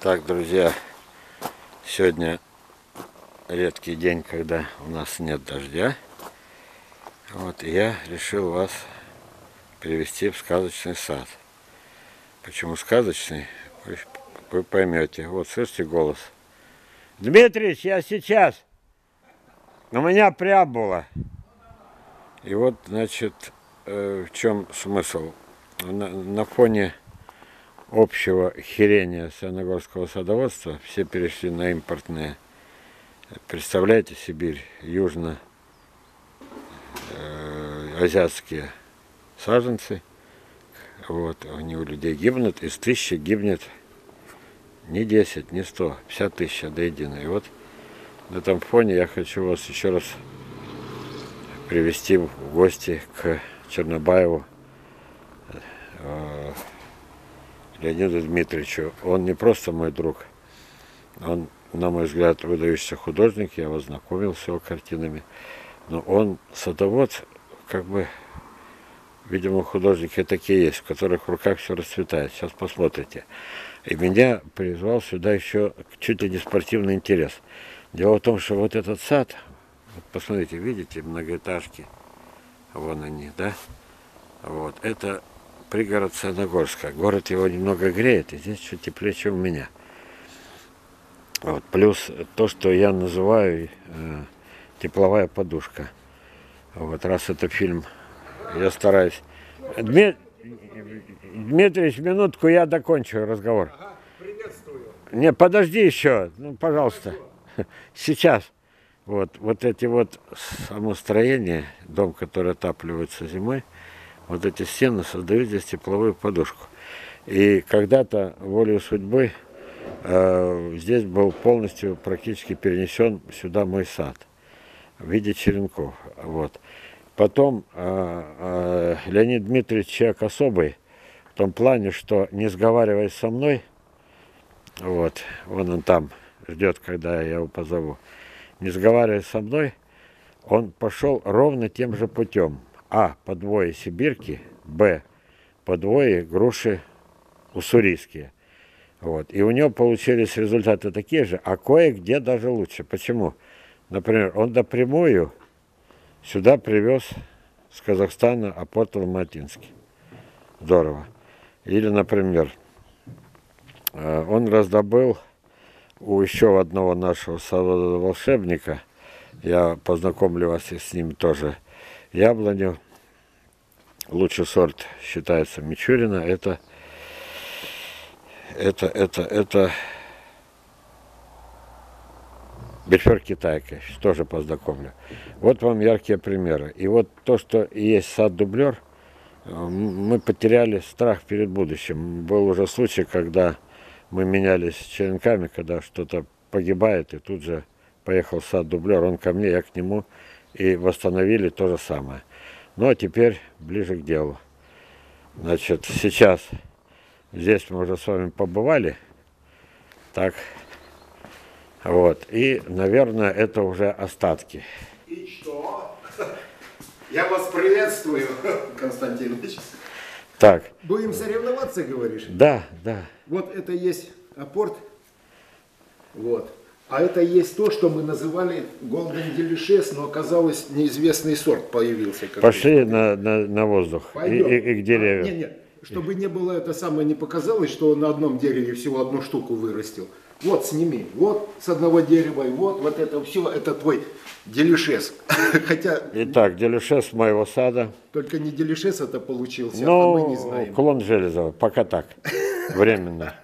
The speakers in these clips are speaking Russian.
Так, друзья, сегодня редкий день, когда у нас нет дождя. Вот, я решил вас привести в сказочный сад. Почему сказочный? Вы, вы поймете. Вот, слышите голос? Дмитрич, я сейчас. У меня прябула. И вот, значит, э, в чем смысл? На, на фоне общего херения Саяногорского садоводства все перешли на импортные. Представляете, Сибирь, южно э, саженцы. Вот, они у людей гибнут, из тысячи гибнет не 10, не 100, 50 тысяч до единой. И вот на этом фоне я хочу вас еще раз привести в гости к Чернобаеву. Леониду Дмитриевичу. Он не просто мой друг, он, на мой взгляд, выдающийся художник, я его знакомил с его картинами, но он садовод, как бы, видимо, художники такие есть, в которых в руках все расцветает. Сейчас посмотрите. И меня призвал сюда еще чуть ли не спортивный интерес. Дело в том, что вот этот сад, вот посмотрите, видите, многоэтажки, вон они, да? Вот, это пригород Саяногорска. Город его немного греет, и здесь чуть теплее, чем у меня. Вот. Плюс то, что я называю э, тепловая подушка. Вот раз это фильм, я стараюсь. Дмит... Дмитрий, минутку, я докончу разговор. Ага, приветствую. Не, подожди еще, ну, пожалуйста. Сейчас. Вот, вот эти вот само строение, дом, который отапливается зимой, вот эти стены создают здесь тепловую подушку. И когда-то волею судьбы э, здесь был полностью практически перенесен сюда мой сад в виде черенков. Вот. Потом э, э, Леонид Дмитриевич человек особый в том плане, что не сговариваясь со мной, вот, вон он там ждет, когда я его позову, не сговариваясь со мной, он пошел ровно тем же путем. А. Подвои сибирки. Б. Подвои груши уссурийские. Вот. И у него получились результаты такие же, а кое-где даже лучше. Почему? Например, он напрямую сюда привез с Казахстана апостол Матинский. Здорово. Или, например, э, он раздобыл у еще одного нашего волшебника, я познакомлю вас с ним тоже, яблоню. Лучший сорт считается Мичурина. Это, это, это, это Бельфер Китайка, тоже познакомлю. Вот вам яркие примеры. И вот то, что есть сад-дублер, мы потеряли страх перед будущим. Был уже случай, когда мы менялись черенками, когда что-то погибает, и тут же поехал сад-дублер, он ко мне, я к нему, и восстановили то же самое. Ну а теперь ближе к делу. Значит, сейчас здесь мы уже с вами побывали. Так. Вот. И, наверное, это уже остатки. И что? Я вас приветствую, Константин Ильич. Так. Будем соревноваться, говоришь? Да, да. Вот это есть апорт. Вот. А это есть то, что мы называли Golden Delicious, но оказалось неизвестный сорт появился. Пошли на, на, на воздух и, и, и к деревьям. А, нет, нет, чтобы не было это самое, не показалось, что на одном дереве всего одну штуку вырастил. Вот сними, вот с одного дерева, и вот, вот это все, это твой делишес. Хотя... Итак, делишес моего сада. Только не делишес это получился, ну, а мы не знаем. клон Железова, пока так, временно.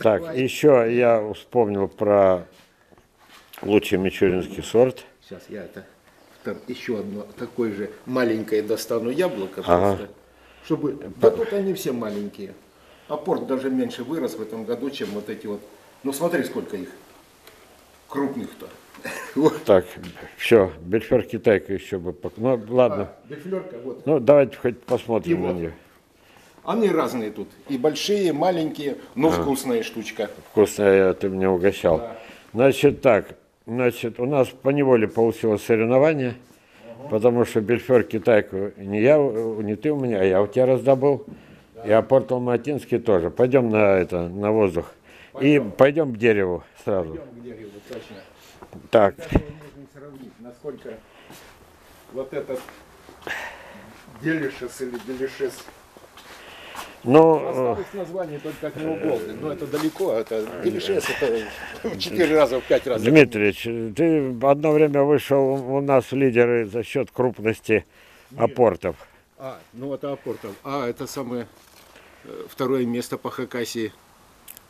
Так, еще я вспомнил про лучший мичуринский сорт. Сейчас я это еще одно такое же маленькое достану яблоко ага. просто, чтобы. Да тут они все маленькие. Апорт даже меньше вырос в этом году, чем вот эти вот. Ну смотри, сколько их крупных-то. Вот. Так, все, бельфер китайка еще бы. Ну ладно. А, бельферка, вот. Ну давайте хоть посмотрим И на вот. нее. Они разные тут. И большие, и маленькие, но вкусная штучка. Вкусно ты меня угощал. Да. Значит так, значит, у нас по неволе получилось соревнование, потому что Бельфер китайку не я, не ты у меня, а я у тебя раздобыл. И апорт Алматинский тоже. Пойдем на это, на воздух. И пойдем к дереву сразу. Пойдем к дереву, точно. Так, можем сравнить, насколько вот этот делишес или делишес. Ну, э, Осталось название только от него Голден, но это далеко, это делишес, это в четыре раза, в пять раз. Дмитриевич, ты одно время вышел у нас лидеры за счет крупности апортов. А, ну это апортов. А, это самое э, второе место по Хакасии.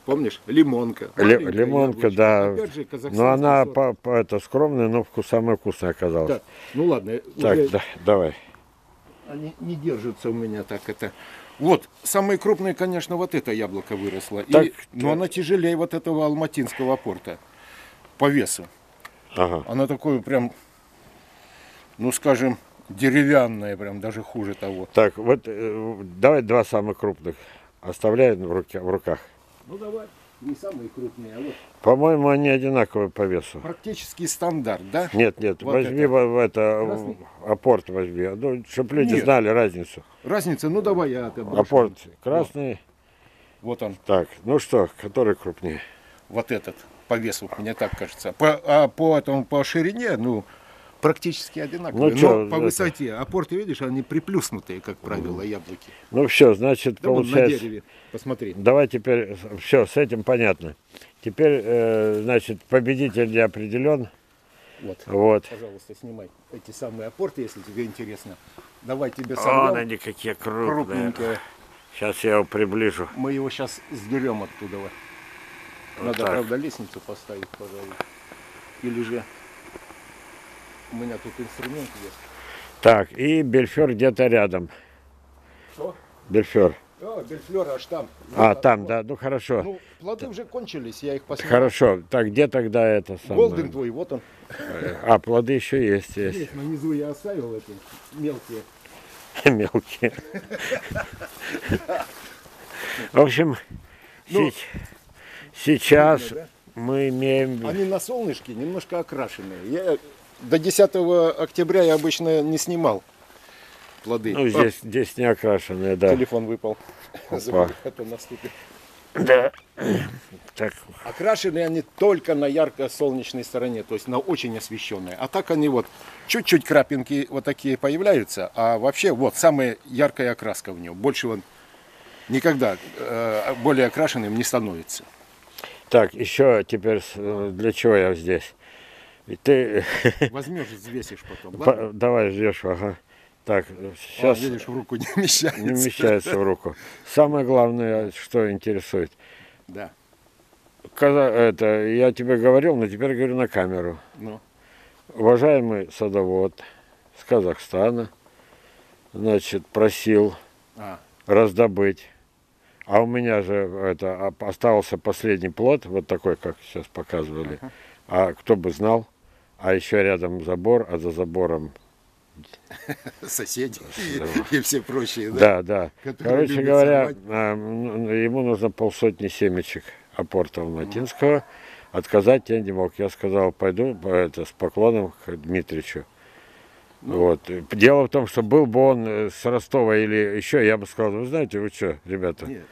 Помнишь? Лимонка. Ле- лимонка, яблочко. да. Опять же, Но казахстанский она сорт. по, по- это скромная, но вкус самая вкусная оказалась. Так, ну ладно, Так, уже да, давай. они не держатся у меня так это. Вот, самое крупное, конечно, вот это яблоко выросло. И- Так, но она тяжелее вот этого алматинского апорта по весу. Ага. Она такое прям, ну скажем, деревянная, прям даже хуже того. Так, вот э, давай два самых крупных. Оставляем в, руке, в руках. Ну давай, не самые крупные, а вот По-моему, они одинаковые по весу. практически стандарт, да? Нет, нет, Вот возьми это. в, это Красный? апорт возьми, ну, чтобы люди Нет. знали разницу. Разница, ну давай я это брошу. Апорт красный. Вот он, Так, ну что, который крупнее? вот этот, по весу, мне так кажется. По, а по, этому, по ширине, ну, практически одинаковые. Ну, Но по это- высоте. Апорты, видишь, они приплюснутые, как правило, яблоки. Ну все, значит, Да вон на получается. дереве, посмотри. Давай теперь, все, с этим понятно. Теперь, э, значит, победитель не определен. Вот. Вот. Пожалуйста, снимай эти самые апорты, если тебе интересно. Давай тебе Вон сорвем. они какие крупные. Крупненькие. Сейчас я его приближу. Мы его сейчас сдерем оттуда. Надо, так. правда, лестницу поставить, пожалуй. Или же у меня тут инструмент есть. Так, и бельфер где-то рядом. Что? Бельфер. О, бельфлер аж там. А, Вот, там, вот. да, ну хорошо. Ну, плоды уже кончились, я их посмотрел. Хорошо. Так, где тогда это самое? Голден твой, вот он. А, плоды еще есть, есть. Здесь внизу я оставил эти мелкие. Мелкие. В общем, Ну, се- сейчас мы имеем... Они на солнышке немножко окрашенные. До 10 октября я обычно не снимал плоды. Ну, А, здесь, здесь не окрашенные, да. телефон выпал. Забыл, это наступит. Да. Так, Окрашены они только на ярко солнечной стороне, то есть на очень освещенной. А так они вот чуть-чуть крапинки вот такие появляются, а вообще вот самая яркая окраска в нем. Больше он никогда э, более окрашенным не становится. так, еще теперь э, для чего я здесь? И ты Возьмешь, взвесишь потом. по- ладно? давай ждешь, ага. Так, А, сейчас видишь, в руку не вмещается. не вмещается в руку. Самое главное, что интересует. Да. Когда это, я тебе говорил, но теперь говорю на камеру. Ну, Уважаемый садовод с Казахстана, значит, просил а, раздобыть. А у меня же это а, остался последний плод, вот такой, как сейчас показывали. А кто бы знал, а еще рядом забор, а за забором, соседи и, и все прочие, да? да, да. Короче говоря, сорвать. м, ему нужно полсотни семечек апорта алматинского. Отказать я не мог. Я сказал, пойду по- это, с поклоном к Дмитричу. Ну. Вот. Дело в том, что был бы он э, с Ростова или еще, я бы сказал, вы знаете, вы что, ребята, Нет,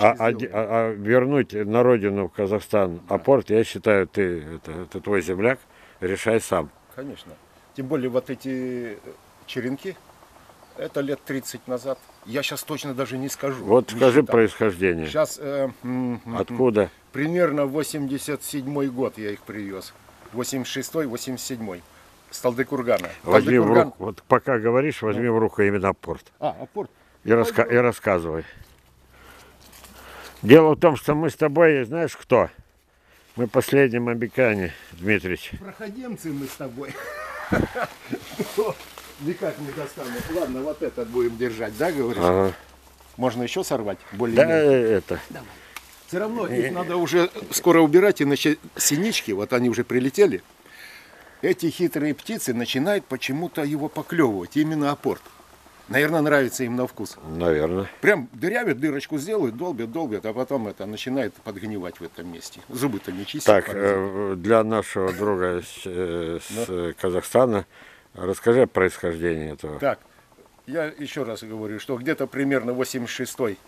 А, а, а- а вернуть на родину, в Казахстан, апорт, я считаю, ты, это, это твой земляк, решай сам. Конечно. Тем более вот эти э, черенки, это лет 30 назад. Я сейчас точно даже не скажу. Вот не скажи считал. происхождение. Сейчас э, Откуда? примерно 87 год я их привез. 86-87 с Талдыкургана. Возьми в Талдыкурган- руку, вот пока говоришь, возьми в руку именно апорт. А, апорт. И, раска- и рассказывай. Дело в том, что мы с тобой, знаешь кто? Мы последние мобикане, Дмитрич. Проходимцы мы с тобой. Никак не достану. Ладно, вот этот будем держать, да, говоришь? Ага. Можно еще сорвать? Более Да, это. Все равно их надо уже скоро убирать, иначе синички, вот они уже прилетели. Эти хитрые птицы начинают почему-то его поклевывать, именно апорт. Наверное, нравится им на вкус. Наверное. Прям дырявят, дырочку сделают, долбят, долбят, а потом это начинает подгнивать в этом месте. Зубы-то не чистят. Так, э, для нашего друга с, э, э, Казахстана, расскажи о происхождении этого. Так, я еще раз говорю, что где-то примерно 86-87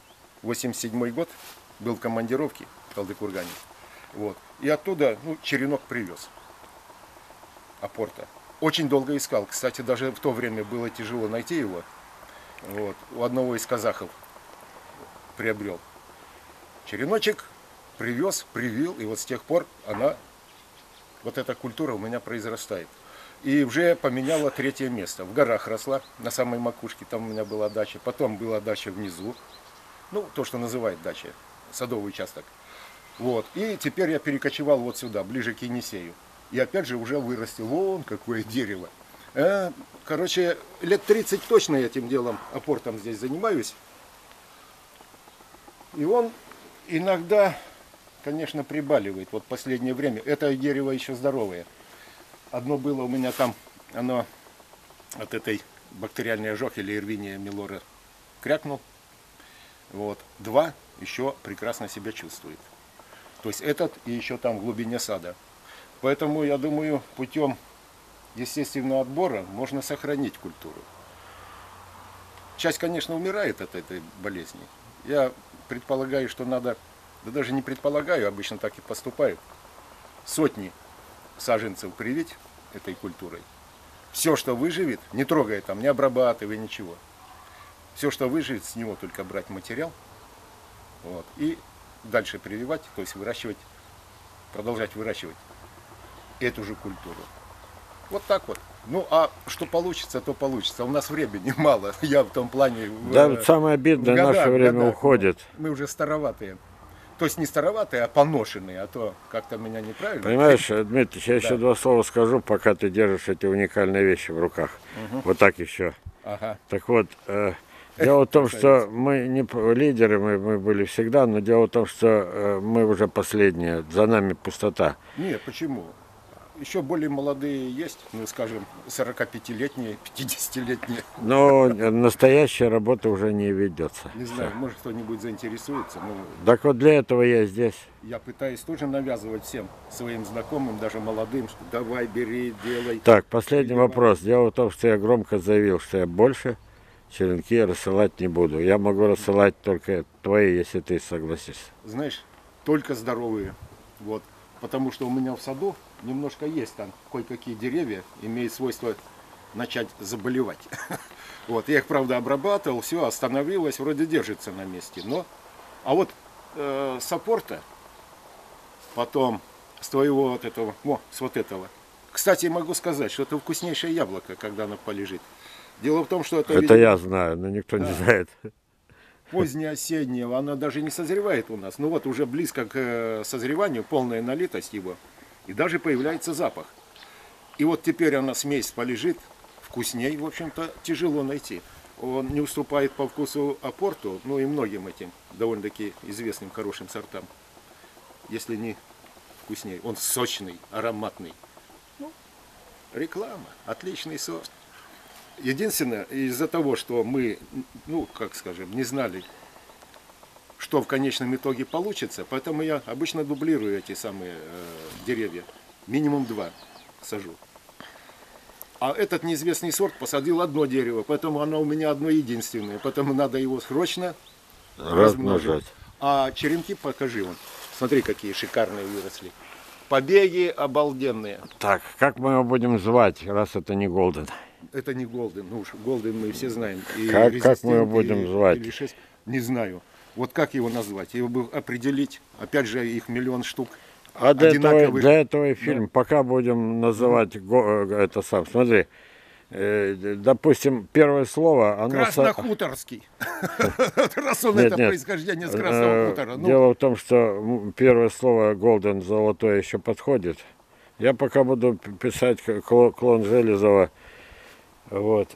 год был в командировке в Талдыкургане. Вот. И оттуда ну, черенок привез. Апорта. Очень долго искал. Кстати, даже в то время было тяжело найти его. Вот. У одного из казахов приобрел. Череночек привез, привил, и вот с тех пор она, вот эта культура у меня произрастает. И уже поменяла третье место. В горах росла, на самой макушке, там у меня была дача. Потом была дача внизу, ну, то, что называют дача, садовый участок. Вот. И теперь я перекочевал вот сюда, ближе к Енисею. И опять же уже вырастил, вон какое дерево. Э, Короче, лет 30 точно я этим делом, апортом здесь занимаюсь. И он иногда, конечно, прибаливает. Вот последнее время. Это дерево еще здоровое. Одно было у меня там, оно от этой бактериальной ожог или ирвиния милора крякнул. Вот. Два еще прекрасно себя чувствует. То есть этот и еще там в глубине сада. Поэтому, я думаю, путем естественного отбора можно сохранить культуру. Часть, конечно, умирает от этой болезни. Я предполагаю, что надо, да даже не предполагаю, обычно так и поступают, сотни саженцев привить этой культурой. Все, что выживет, не трогая там, не обрабатывая, ничего. Все, что выживет, с него только брать материал вот, и дальше прививать, то есть выращивать, продолжать выращивать эту же культуру. Вот так вот. Ну, а что получится, то получится. У нас времени мало. Я в том плане... Да, вот самое обидное, в годах, наше время годах. уходит. Мы уже староватые. То есть не староватые, а поношенные, а то как-то меня неправильно. Понимаешь, Дмитрий, я еще Да. два слова скажу, пока ты держишь эти уникальные вещи в руках. Вот так еще. Ага. Так вот, э, дело в том, что мы не лидеры, мы, мы были всегда, но дело в том, что э, мы уже последние, за нами пустота. Нет, почему? Еще более молодые есть, ну, скажем, 45-летние, 50-летние. Но настоящая работа уже не ведется. Не знаю, может кто-нибудь заинтересуется. Но Так вот для этого я здесь. я пытаюсь тоже навязывать всем своим знакомым, даже молодым, что давай, бери, делай. Так, последний Передавай. вопрос. Дело в том, что я громко заявил, что я больше черенки рассылать не буду. Я могу рассылать только твои, если ты согласишься. знаешь, только здоровые. Вот. Потому что у меня в саду немножко есть там кое-какие деревья, имеют свойство начать заболевать. Вот. Я их, правда, обрабатывал, все, остановилось, вроде держится на месте. Но, а вот э, с апорта, потом с твоего вот этого, о, с вот этого. Кстати, могу сказать, что это вкуснейшее яблоко, когда оно полежит. Дело в том, что это, Это видимо, я знаю, но никто не знает. Позднее осеннее, она даже не созревает у нас. Ну вот уже близко к э, созреванию, полная налитость его, и даже появляется запах. И вот теперь она смесь полежит, вкусней, в общем-то, тяжело найти. Он не уступает по вкусу апорту, ну и многим этим довольно-таки известным хорошим сортам. Если не вкуснее. Он сочный, ароматный. Ну, реклама, отличный сорт. Единственное, из-за того, что мы, ну, как скажем, не знали, что в конечном итоге получится, поэтому я обычно дублирую эти самые э, деревья. Минимум два сажу. А этот неизвестный сорт посадил одно дерево, поэтому оно у меня одно единственное. Поэтому надо его срочно Размножать. А черенки покажи вон. Смотри, какие шикарные выросли. Побеги обалденные. Так, как мы его будем звать, раз это не Голден? Это не Голден. Ну уж Голден мы все знаем. И Как- как мы его будем звать? или шесть. Не знаю. Вот как его назвать? Его бы определить. Опять же, их миллион штук. А для этого, для этого и фильм. Пока будем называть э, это сам. Смотри, э, допустим, первое слово, оно... Краснохуторский. Раз он это происхождение с Э, Красного хутора. Ну, Дело в том, что первое слово Голден золотое еще подходит. Я пока буду писать клон Железова. Вот.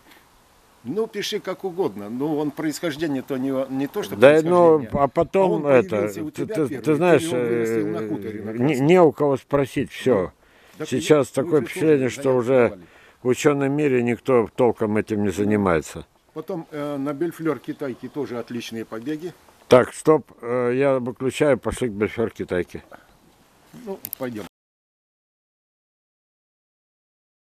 ну, пиши как угодно. Ну, он происхождение-то не, не то, что Да, ну, происхождение. а потом он это, ты, первый, ты знаешь, его вырастил на э, на не, не у кого спросить, все. Так Сейчас я- такое впечатление, что уже давали. в ученом мире никто толком этим не занимается. Потом э, на Бельфлер китайки тоже отличные побеги. Так, стоп, э, я выключаю, пошли к Бельфер Китайки. Ну, пойдем.